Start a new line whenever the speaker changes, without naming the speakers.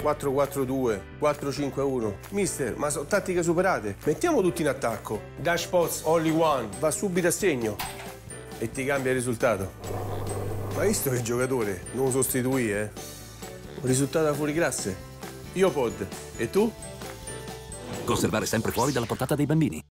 4-4-2, 4-5-1. Mister, ma sono tattiche superate. Mettiamo tutti in attacco. Dash pots, only one. Va subito a segno. E ti cambia il risultato. Ma hai visto che giocatore? Non lo sostituì, eh? Un risultato fuori classe. Io pod. E tu?
Conservare sempre fuori dalla portata dei bambini.